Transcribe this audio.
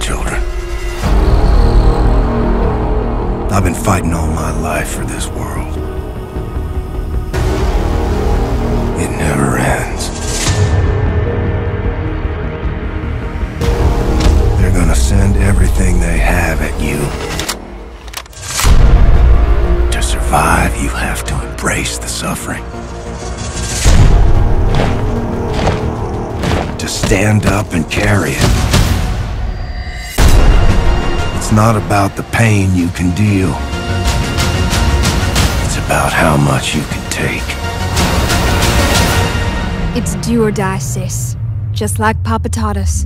children. I've been fighting all my life for this world. It never ends. They're gonna send everything they have at you. To survive, you have to embrace the suffering. To stand up and carry it. It's not about the pain you can deal. It's about how much you can take. It's do or die, sis. Just like Papa taught us.